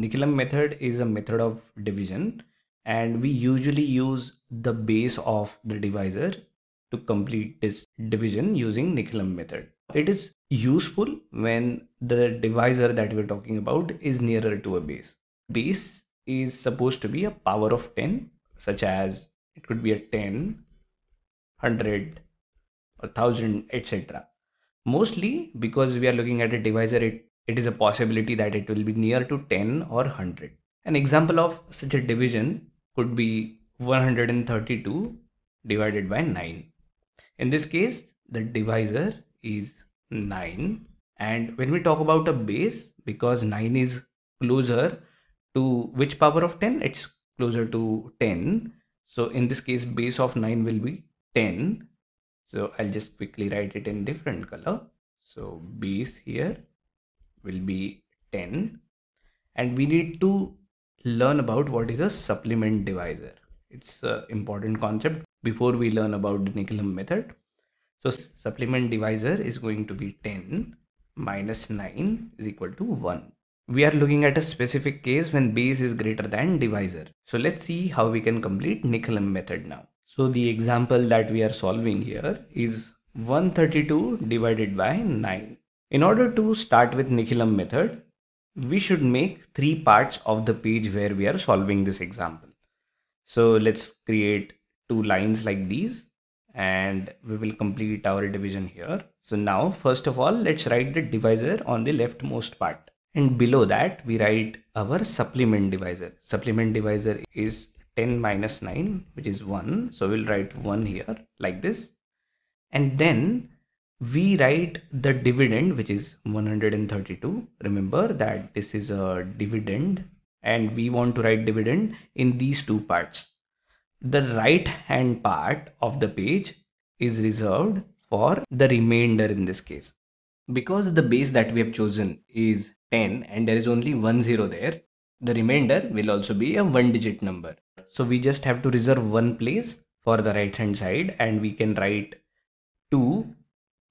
Nikhilam method is a method of division and we usually use the base of the divisor to complete this division using Nikhilam method. It is useful when the divisor that we're talking about is nearer to a base. Base is supposed to be a power of 10 such as it could be a 10, 100, 1000 etc. Mostly because we are looking at a divisor it, it is a possibility that it will be near to 10 or 100. An example of such a division could be 132 divided by 9. In this case the divisor is 9 and when we talk about a base because 9 is closer to which power of 10 it's closer to 10 so in this case base of 9 will be 10 so I'll just quickly write it in different color. So base here will be 10 and we need to learn about what is a supplement divisor it's an important concept before we learn about the Nikhilam method so supplement divisor is going to be 10 minus 9 is equal to 1. We are looking at a specific case when base is greater than divisor. So let's see how we can complete Nikhilam method now. So the example that we are solving here is 132 divided by 9. In order to start with Nikhilam method, we should make three parts of the page where we are solving this example. So let's create two lines like these and we will complete our division here. So now first of all let's write the divisor on the leftmost part and below that we write our supplement divisor. Supplement divisor is 10 minus 9 which is 1 so we'll write 1 here like this and then we write the dividend which is 132 remember that this is a dividend and we want to write dividend in these two parts the right hand part of the page is reserved for the remainder in this case. Because the base that we have chosen is 10 and there is only one zero there, the remainder will also be a one digit number. So we just have to reserve one place for the right hand side and we can write 2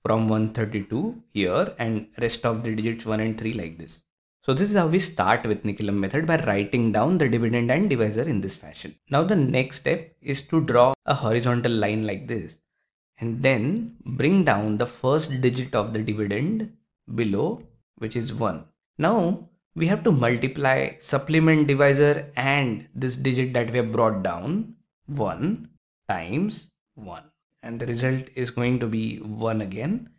from 132 here and rest of the digits 1 and 3 like this. So this is how we start with Nikhilam method by writing down the dividend and divisor in this fashion. Now the next step is to draw a horizontal line like this and then bring down the first digit of the dividend below which is 1. Now we have to multiply supplement divisor and this digit that we have brought down 1 times 1 and the result is going to be 1 again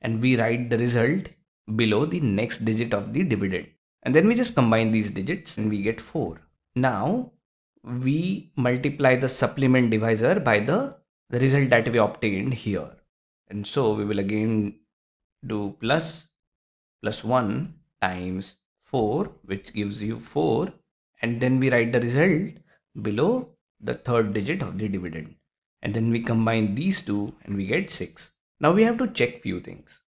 and we write the result below the next digit of the dividend. And then we just combine these digits and we get 4. Now we multiply the supplement divisor by the, the result that we obtained here. And so we will again do plus plus 1 times 4 which gives you 4 and then we write the result below the third digit of the dividend and then we combine these two and we get 6. Now we have to check few things.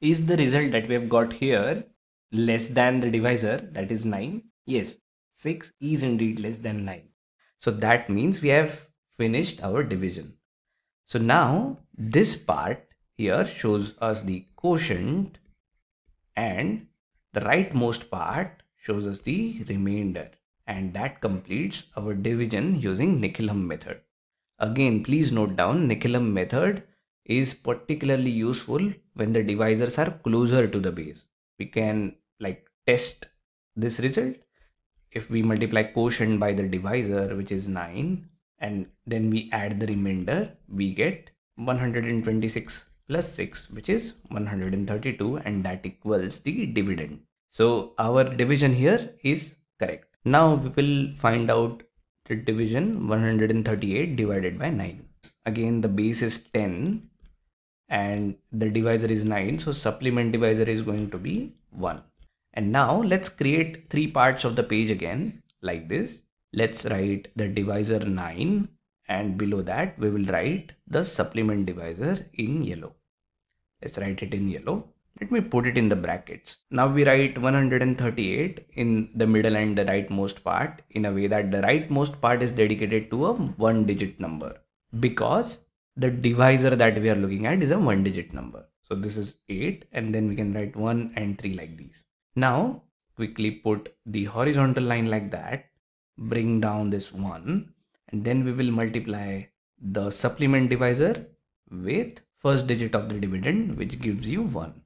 Is the result that we have got here less than the divisor that is 9? Yes, 6 is indeed less than 9. So that means we have finished our division. So now this part here shows us the quotient and the rightmost part shows us the remainder and that completes our division using Nikhilam method. Again, please note down Nikhilam method is particularly useful when the divisors are closer to the base. We can like test this result. If we multiply quotient by the divisor, which is 9, and then we add the remainder, we get 126 plus 6, which is 132, and that equals the dividend. So our division here is correct. Now we will find out division 138 divided by 9. Again, the base is 10 and the divisor is 9 so supplement divisor is going to be 1 and now let's create three parts of the page again like this. Let's write the divisor 9 and below that we will write the supplement divisor in yellow. Let's write it in yellow let me put it in the brackets now we write 138 in the middle and the rightmost part in a way that the rightmost part is dedicated to a one digit number because the divisor that we are looking at is a one digit number. So this is 8 and then we can write 1 and 3 like these. Now quickly put the horizontal line like that, bring down this one, and then we will multiply the supplement divisor with first digit of the dividend, which gives you one.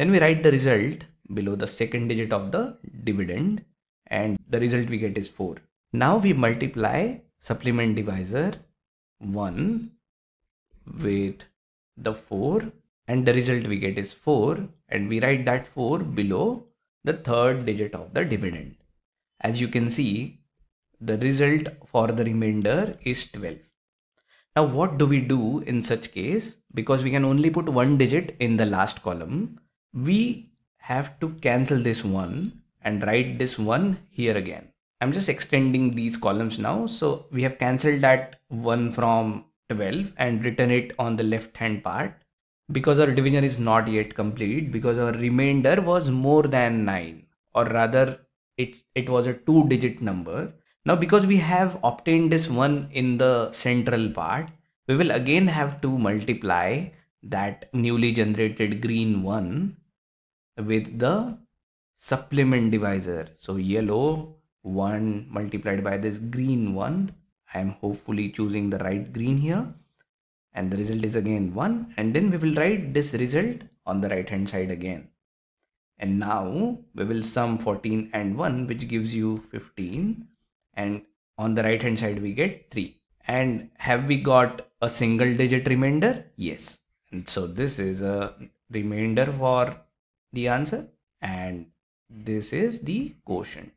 Then we write the result below the second digit of the dividend and the result we get is 4. Now we multiply supplement divisor 1 with the 4 and the result we get is 4 and we write that 4 below the third digit of the dividend. As you can see, the result for the remainder is 12. Now what do we do in such case? Because we can only put one digit in the last column, we have to cancel this one and write this one here again. I'm just extending these columns now. So we have cancelled that one from 12 and written it on the left hand part because our division is not yet complete because our remainder was more than 9 or rather it, it was a two digit number. Now because we have obtained this one in the central part, we will again have to multiply that newly generated green one with the supplement divisor. So yellow 1 multiplied by this green one. I am hopefully choosing the right green here. And the result is again 1. And then we will write this result on the right hand side again. And now we will sum 14 and 1 which gives you 15. And on the right hand side we get 3. And have we got a single digit remainder? Yes. And so this is a remainder for the answer and this is the quotient